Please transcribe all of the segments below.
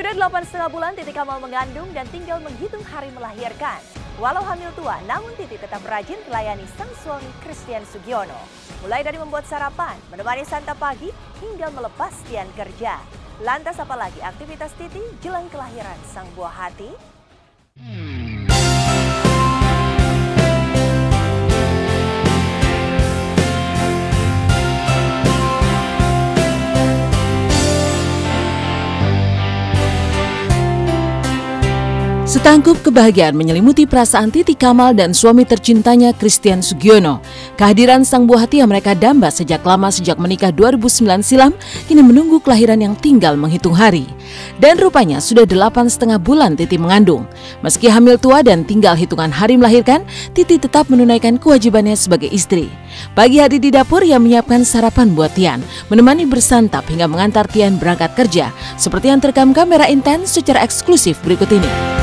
Sudah delapan setengah bulan Titi Kamal mengandung dan tinggal menghitung hari melahirkan. Walau hamil tua, namun Titi tetap rajin melayani sang suami Christian Sugiono. Mulai dari membuat sarapan, menemani santap pagi, hingga melepas Tian kerja. Lantas apalagi aktivitas Titi jelang kelahiran sang buah hati? Setangkup kebahagiaan menyelimuti perasaan Titi Kamal dan suami tercintanya Christian Sugiono. Kehadiran sang buah hati yang mereka damba sejak lama sejak menikah 2009 silam kini menunggu kelahiran yang tinggal menghitung hari. Dan rupanya sudah delapan setengah bulan Titi mengandung. Meski hamil tua dan tinggal hitungan hari melahirkan, Titi tetap menunaikan kewajibannya sebagai istri. Pagi hari di dapur yang menyiapkan sarapan buat Tian, menemani bersantap hingga mengantar Tian berangkat kerja, seperti yang terekam kamera intens secara eksklusif berikut ini.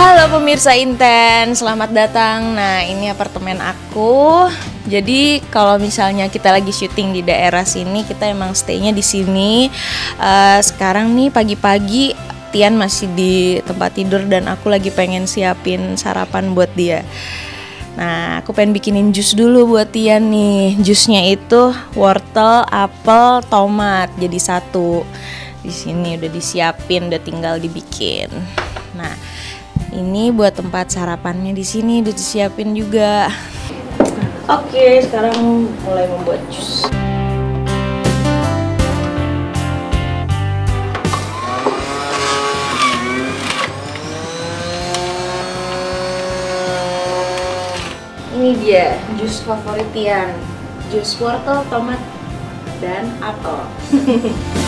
Halo pemirsa Inten, selamat datang. Nah, ini apartemen aku. Jadi kalau misalnya kita lagi syuting di daerah sini, kita emang stay-nya di sini. Uh, sekarang nih pagi-pagi Tian masih di tempat tidur dan aku lagi pengen siapin sarapan buat dia. Nah, aku pengen bikinin jus dulu buat Tian nih. Jusnya itu wortel, apel, tomat jadi satu. Di sini udah disiapin, udah tinggal dibikin. Nah, ini buat tempat sarapannya di sini udah disiapin juga. Oke, sekarang mulai membuat jus. Ini dia jus favorit Tian, jus wortel, tomat, dan apel.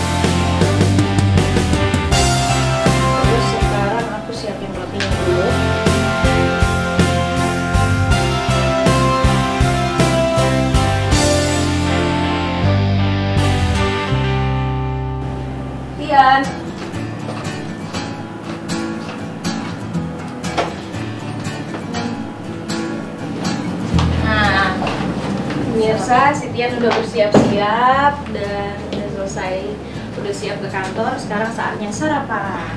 pemirsa, si Tian udah bersiap-siap dan udah selesai, udah siap ke kantor. Sekarang saatnya sarapan.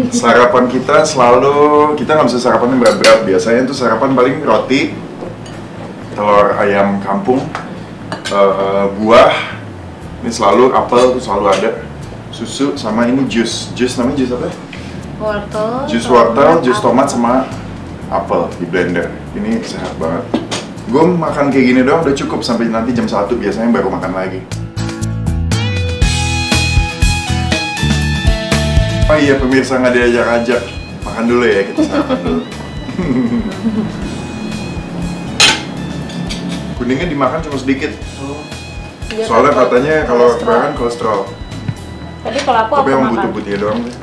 sarapan kita selalu kita nggak bisa sarapan yang berat-berat biasanya itu sarapan paling roti telur ayam kampung uh, buah ini selalu apel itu selalu ada susu sama ini jus jus namanya jus apa wortel jus wortel jus tomat sama apel di blender ini sehat banget gue makan kayak gini doang udah cukup sampai nanti jam satu biasanya baru makan lagi Oh iya pemirsa nggak diajak-ajak makan dulu ya kita sarapan dulu. Kuningnya dimakan cuma sedikit. Ya, Soalnya katanya kalau kebanyakan kolesterol. Tapi kalau aku Tapi aku yang makan. butuh putih doang deh.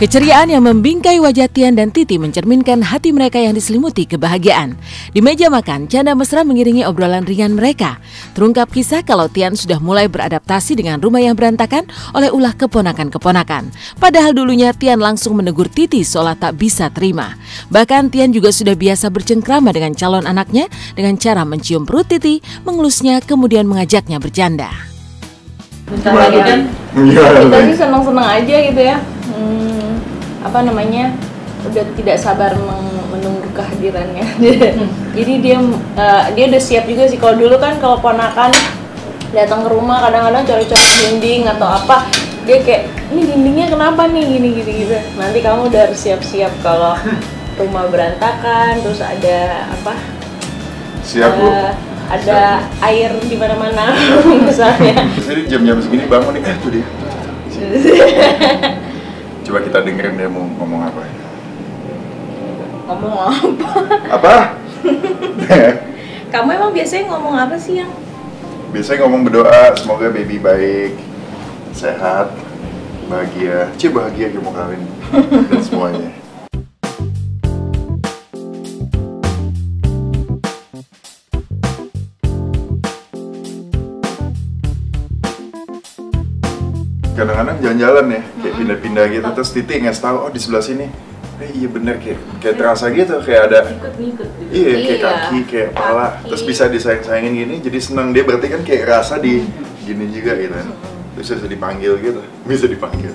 Keceriaan yang membingkai wajah Tian dan Titi mencerminkan hati mereka yang diselimuti kebahagiaan. Di meja makan, canda mesra mengiringi obrolan ringan mereka. Terungkap kisah kalau Tian sudah mulai beradaptasi dengan rumah yang berantakan oleh ulah keponakan-keponakan. Padahal dulunya Tian langsung menegur Titi seolah tak bisa terima. Bahkan Tian juga sudah biasa bercengkrama dengan calon anaknya dengan cara mencium perut Titi, mengelusnya kemudian mengajaknya bercanda. Bentar lagi kan Iya. kita sih seneng-seneng aja gitu ya. Hmm, apa namanya udah tidak sabar menunggu kehadirannya. Jadi dia eh, dia udah siap juga sih. Kalau dulu kan kalau ponakan datang ke rumah kadang-kadang coret-coret dinding atau apa dia kayak ini dindingnya kenapa nih gini gini gitu nanti kamu udah harus siap-siap kalau rumah berantakan terus ada apa Siap bu. eh, ada air di mana-mana misalnya Jadi jam-jam segini bangun nih, eh tuh dia. Kita dengerin dia mau ngomong apa. ngomong apa Apa? kamu emang biasanya ngomong apa sih yang Biasanya ngomong berdoa, semoga baby baik, sehat, bahagia. Cie bahagia dia mau kawin dan semuanya. Kadang-kadang jalan-jalan ya kayak pindah-pindah gitu terus Titi nggak tahu oh di sebelah sini. Eh, iya bener kayak kayak terasa gitu kayak ada iya kayak Iya. kaki kayak kepala Kaki. terus bisa disayang-sayangin gini jadi seneng dia berarti kan kayak rasa di gini juga gitu kan. Terus bisa dipanggil gitu bisa dipanggil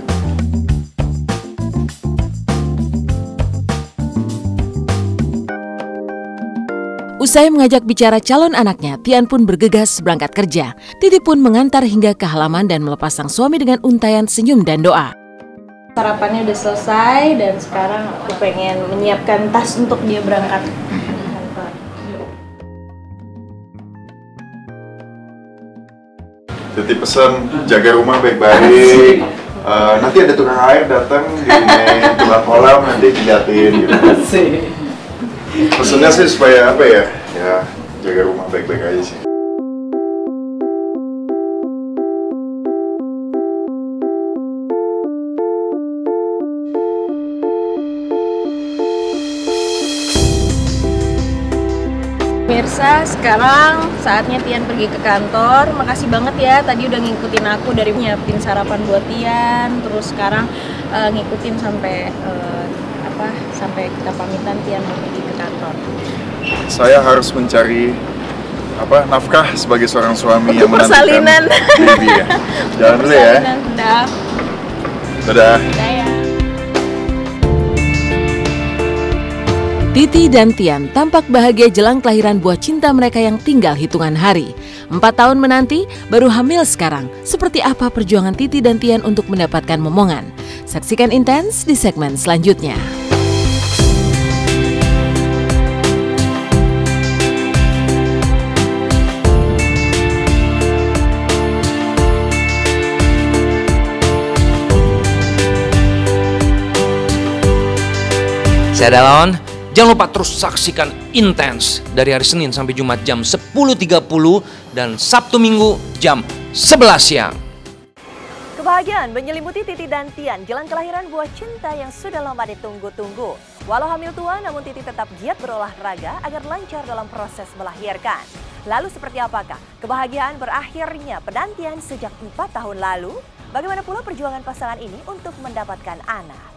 Usai mengajak bicara calon anaknya, Tian pun bergegas berangkat kerja. Titi pun mengantar hingga ke halaman dan melepas sang suami dengan untayan senyum dan doa. Sarapannya udah selesai dan sekarang aku pengen menyiapkan tas untuk dia berangkat. jadi pesan jaga rumah baik-baik Eh, nanti ada tukang air datang gini tukang kolam nanti diliatin gitu pesennya sih supaya apa ya ya jaga rumah baik-baik aja sih Mirsa, sekarang saatnya Tian pergi ke kantor. Makasih banget ya, tadi udah ngikutin aku dari nyiapin sarapan buat Tian, terus sekarang eh, ngikutin sampai eh, apa? Sampai kita pamitan Tian mau pergi ke. Saya harus mencari apa nafkah sebagai seorang suami yang menantikan persalinan. baby ya. Jalan dulu ya. Dadah. ya. Titi dan Tian tampak bahagia jelang kelahiran buah cinta mereka yang tinggal hitungan hari. Empat tahun menanti, baru hamil sekarang. Seperti apa perjuangan Titi dan Tian untuk mendapatkan momongan? Saksikan intens di segmen selanjutnya. Saya Dalawan, jangan lupa terus saksikan Intens dari hari Senin sampai Jumat jam 10.30 dan Sabtu Minggu jam 11 siang. Kebahagiaan menyelimuti Titi dan Tian jelang kelahiran buah cinta yang sudah lama ditunggu-tunggu. Walau hamil tua, namun Titi tetap giat berolahraga agar lancar dalam proses melahirkan. Lalu seperti apakah kebahagiaan berakhirnya penantian sejak empat tahun lalu? Bagaimana pula perjuangan pasangan ini untuk mendapatkan anak?